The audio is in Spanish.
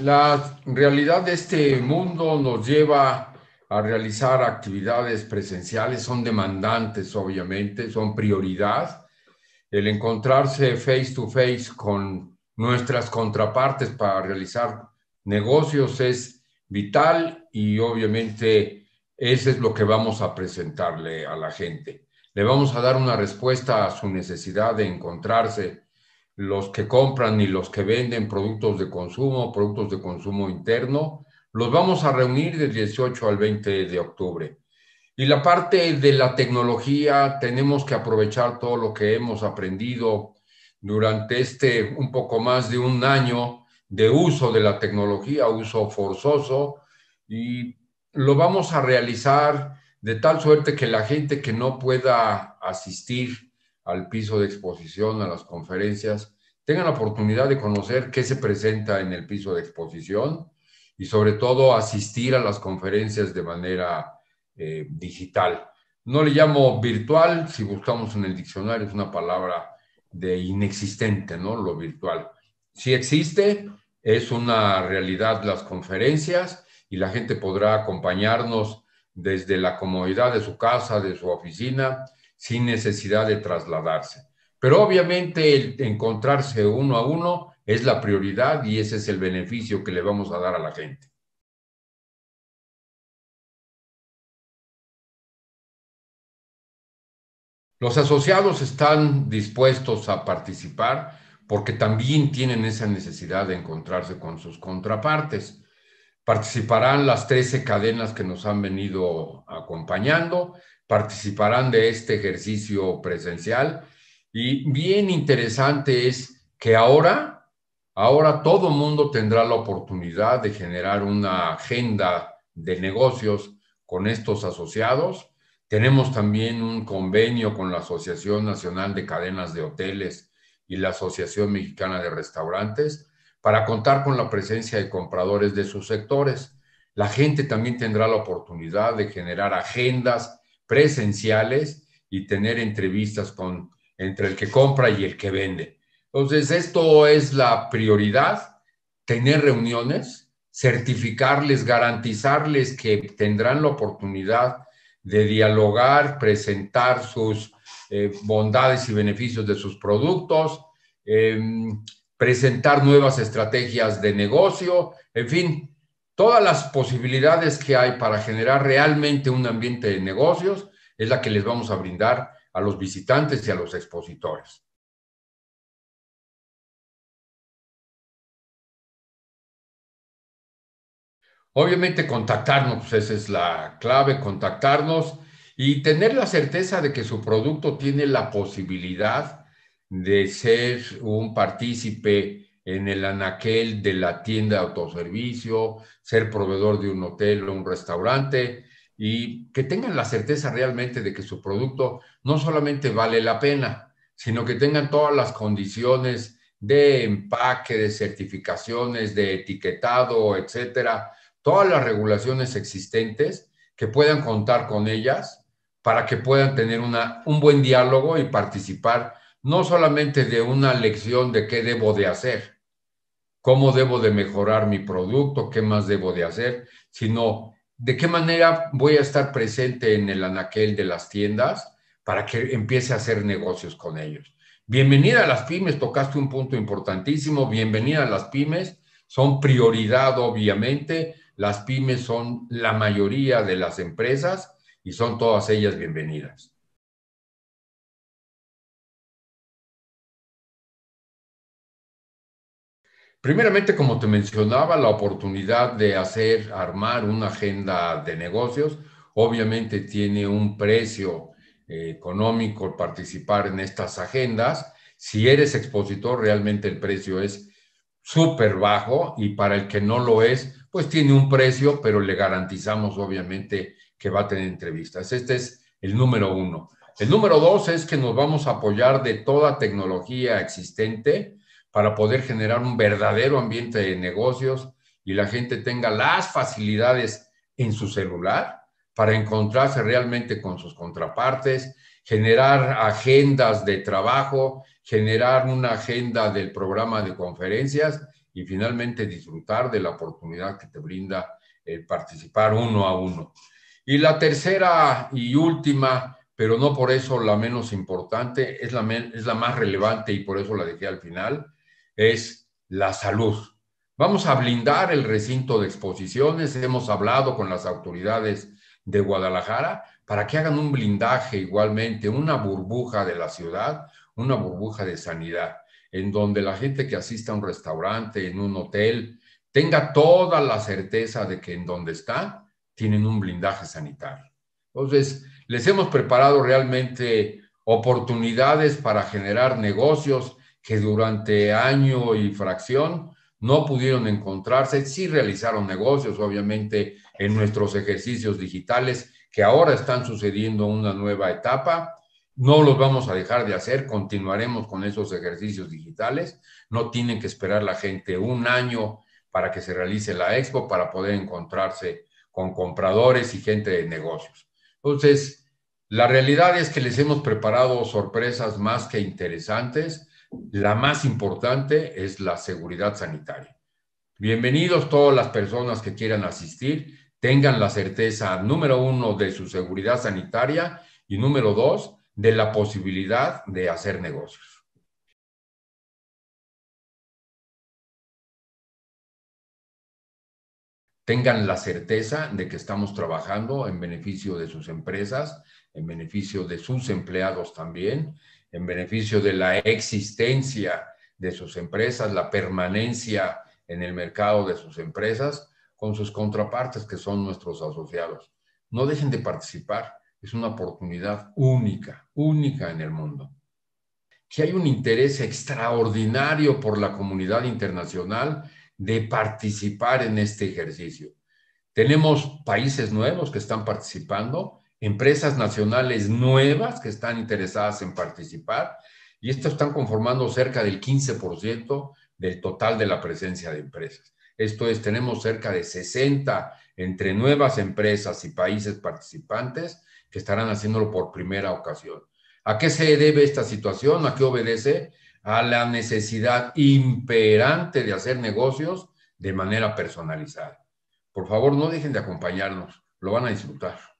La realidad de este mundo nos lleva a realizar actividades presenciales, son demandantes, obviamente, son prioridad. El encontrarse face to face con nuestras contrapartes para realizar negocios es vital y obviamente eso es lo que vamos a presentarle a la gente. Le vamos a dar una respuesta a su necesidad de encontrarse los que compran y los que venden productos de consumo, productos de consumo interno, los vamos a reunir del 18 al 20 de octubre. Y la parte de la tecnología, tenemos que aprovechar todo lo que hemos aprendido durante este un poco más de un año de uso de la tecnología, uso forzoso, y lo vamos a realizar de tal suerte que la gente que no pueda asistir al piso de exposición, a las conferencias, tengan la oportunidad de conocer qué se presenta en el piso de exposición y sobre todo asistir a las conferencias de manera eh, digital. No le llamo virtual, si buscamos en el diccionario es una palabra de inexistente, ¿no? Lo virtual. Si existe, es una realidad las conferencias y la gente podrá acompañarnos desde la comodidad de su casa, de su oficina, sin necesidad de trasladarse. Pero obviamente el encontrarse uno a uno es la prioridad y ese es el beneficio que le vamos a dar a la gente. Los asociados están dispuestos a participar porque también tienen esa necesidad de encontrarse con sus contrapartes. Participarán las 13 cadenas que nos han venido acompañando participarán de este ejercicio presencial. Y bien interesante es que ahora, ahora todo mundo tendrá la oportunidad de generar una agenda de negocios con estos asociados. Tenemos también un convenio con la Asociación Nacional de Cadenas de Hoteles y la Asociación Mexicana de Restaurantes para contar con la presencia de compradores de sus sectores. La gente también tendrá la oportunidad de generar agendas presenciales y tener entrevistas con, entre el que compra y el que vende. Entonces, esto es la prioridad, tener reuniones, certificarles, garantizarles que tendrán la oportunidad de dialogar, presentar sus eh, bondades y beneficios de sus productos, em, presentar nuevas estrategias de negocio, en fin, Todas las posibilidades que hay para generar realmente un ambiente de negocios es la que les vamos a brindar a los visitantes y a los expositores. Obviamente contactarnos, pues esa es la clave, contactarnos y tener la certeza de que su producto tiene la posibilidad de ser un partícipe en el anaquel de la tienda de autoservicio, ser proveedor de un hotel o un restaurante y que tengan la certeza realmente de que su producto no solamente vale la pena, sino que tengan todas las condiciones de empaque, de certificaciones, de etiquetado, etcétera, todas las regulaciones existentes que puedan contar con ellas para que puedan tener una, un buen diálogo y participar no solamente de una lección de qué debo de hacer, cómo debo de mejorar mi producto, qué más debo de hacer, sino de qué manera voy a estar presente en el anaquel de las tiendas para que empiece a hacer negocios con ellos. Bienvenida a las pymes, tocaste un punto importantísimo, bienvenida a las pymes, son prioridad obviamente, las pymes son la mayoría de las empresas y son todas ellas bienvenidas. Primeramente, como te mencionaba, la oportunidad de hacer, armar una agenda de negocios, obviamente tiene un precio eh, económico participar en estas agendas. Si eres expositor, realmente el precio es súper bajo y para el que no lo es, pues tiene un precio, pero le garantizamos obviamente que va a tener entrevistas. Este es el número uno. El número dos es que nos vamos a apoyar de toda tecnología existente para poder generar un verdadero ambiente de negocios y la gente tenga las facilidades en su celular para encontrarse realmente con sus contrapartes, generar agendas de trabajo, generar una agenda del programa de conferencias y finalmente disfrutar de la oportunidad que te brinda el participar uno a uno. Y la tercera y última, pero no por eso la menos importante, es la, es la más relevante y por eso la dejé al final, es la salud. Vamos a blindar el recinto de exposiciones. Hemos hablado con las autoridades de Guadalajara para que hagan un blindaje igualmente, una burbuja de la ciudad, una burbuja de sanidad, en donde la gente que asista a un restaurante, en un hotel, tenga toda la certeza de que en donde está tienen un blindaje sanitario. Entonces, les hemos preparado realmente oportunidades para generar negocios que durante año y fracción no pudieron encontrarse, sí realizaron negocios, obviamente, en nuestros ejercicios digitales, que ahora están sucediendo una nueva etapa. No los vamos a dejar de hacer, continuaremos con esos ejercicios digitales. No tienen que esperar la gente un año para que se realice la expo, para poder encontrarse con compradores y gente de negocios. Entonces, la realidad es que les hemos preparado sorpresas más que interesantes la más importante es la seguridad sanitaria. Bienvenidos todas las personas que quieran asistir, tengan la certeza, número uno, de su seguridad sanitaria y número dos, de la posibilidad de hacer negocios. Tengan la certeza de que estamos trabajando en beneficio de sus empresas, en beneficio de sus empleados también, en beneficio de la existencia de sus empresas, la permanencia en el mercado de sus empresas, con sus contrapartes que son nuestros asociados. No dejen de participar, es una oportunidad única, única en el mundo. Que hay un interés extraordinario por la comunidad internacional de participar en este ejercicio. Tenemos países nuevos que están participando empresas nacionales nuevas que están interesadas en participar y estos están conformando cerca del 15% del total de la presencia de empresas. Esto es, tenemos cerca de 60 entre nuevas empresas y países participantes que estarán haciéndolo por primera ocasión. ¿A qué se debe esta situación? ¿A qué obedece? A la necesidad imperante de hacer negocios de manera personalizada. Por favor, no dejen de acompañarnos, lo van a disfrutar.